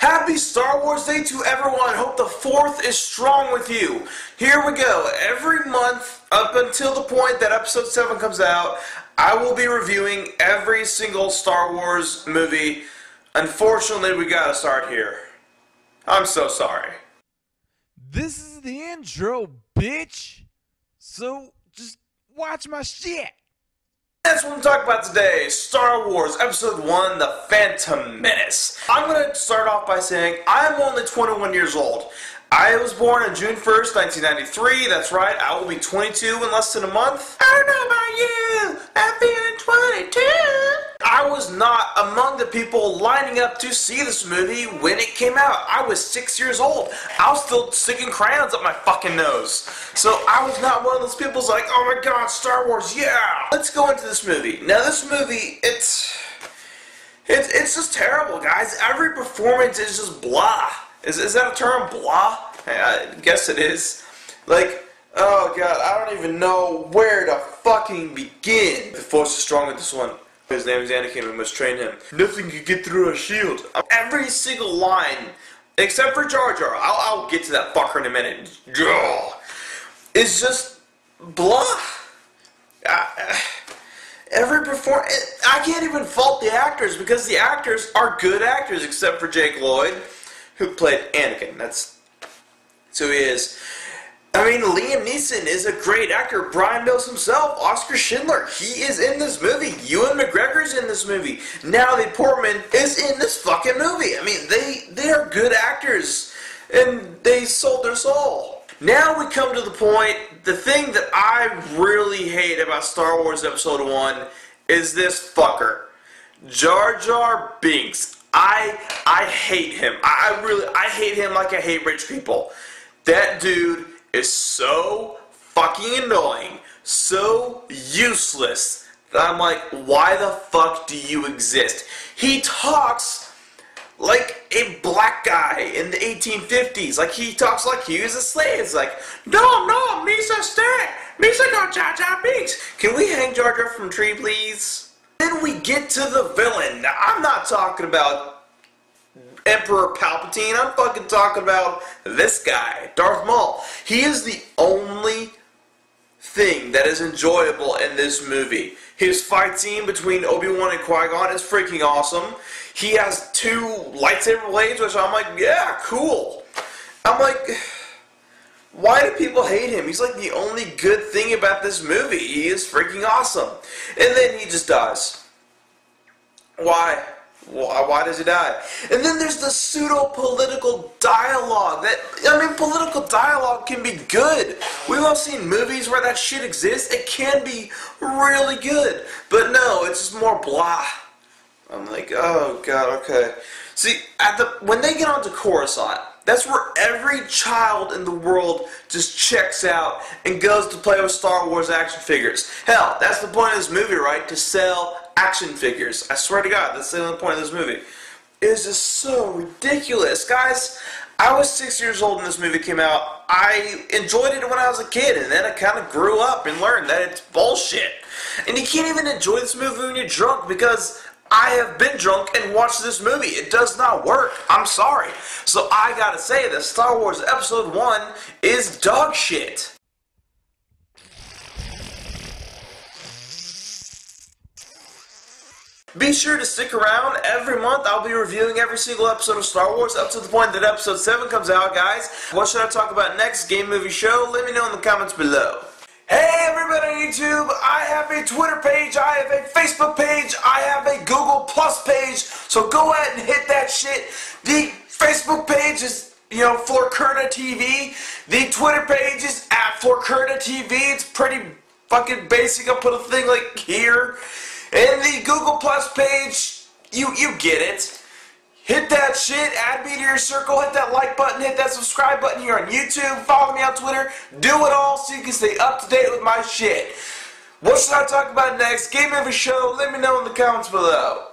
Happy Star Wars Day to everyone. Hope the 4th is strong with you. Here we go. Every month, up until the point that Episode 7 comes out, I will be reviewing every single Star Wars movie. Unfortunately, we gotta start here. I'm so sorry. This is the intro, bitch. So just watch my shit. That's what I'm talking about today. Star Wars Episode 1 The Phantom Menace. I'm going to start off by saying I'm only 21 years old. I was born on June 1st, 1993. That's right, I will be 22 in less than a month. I don't know about you. I'm feeling 22. I was not among the people lining up to see this movie when it came out. I was six years old. I was still sticking crayons up my fucking nose. So I was not one of those people like, oh my god, Star Wars, yeah! Let's go into this movie. Now, this movie, it's. It's, it's just terrible, guys. Every performance is just blah. Is, is that a term, blah? I guess it is. Like, oh god, I don't even know where to fucking begin. The force is strong with this one. His name is Anakin, we must train him. Nothing can get through a shield. Every single line, except for Jar Jar, I'll, I'll get to that fucker in a minute. It's just blah. I, every perform I can't even fault the actors because the actors are good actors except for Jake Lloyd who played Anakin. That's, that's who he is. I mean, Liam Neeson is a great actor. Bryan Mills himself, Oscar Schindler, he is in this movie. Ewan McGregor's in this movie. Natalie Portman is in this fucking movie. I mean, they they are good actors, and they sold their soul. Now we come to the point. The thing that I really hate about Star Wars Episode One is this fucker, Jar Jar Binks. I I hate him. I really I hate him like I hate rich people. That dude is so fucking annoying, so useless that I'm like, why the fuck do you exist? He talks like a black guy in the 1850s. Like he talks like he was a slave. It's like, no, no, Misa stay. Misa go Jar Jar Binks. Can we hang Jar Jar from tree, please? Then we get to the villain. Now, I'm not talking about Emperor Palpatine. I'm fucking talking about this guy, Darth Maul. He is the only thing that is enjoyable in this movie. His fight scene between Obi-Wan and Qui-Gon is freaking awesome. He has two lightsaber blades, which I'm like, yeah, cool. I'm like, why do people hate him? He's like the only good thing about this movie. He is freaking awesome. And then he just dies. Why? Why, why does he die? And then there's the pseudo-political dialogue. That I mean, political dialogue can be good. We've all seen movies where that shit exists. It can be really good. But no, it's just more blah. I'm like, oh god, okay. See, at the when they get onto Coruscant, that's where every child in the world just checks out and goes to play with Star Wars action figures. Hell, that's the point of this movie, right? To sell action figures. I swear to God, that's the only point of this movie. It is just so ridiculous. Guys, I was six years old when this movie came out. I enjoyed it when I was a kid, and then I kind of grew up and learned that it's bullshit. And you can't even enjoy this movie when you're drunk because I have been drunk and watched this movie. It does not work. I'm sorry. So I gotta say that Star Wars Episode 1 is dog shit. Be sure to stick around. Every month I'll be reviewing every single episode of Star Wars up to the point that episode 7 comes out, guys. What should I talk about next? Game, movie, show? Let me know in the comments below. Hey everybody on YouTube, have a Twitter page, I have a Facebook page, I have a Google Plus page, so go ahead and hit that shit. The Facebook page is, you know, for Florkerta TV. The Twitter page is at for Florkerta TV. It's pretty fucking basic. I'll put a thing like here. And the Google Plus page, you you get it. Hit that shit, add me to your circle, hit that like button, hit that subscribe button here on YouTube, follow me on Twitter, do it all so you can stay up to date with my shit. What should I talk about next? Game every show, let me know in the comments below.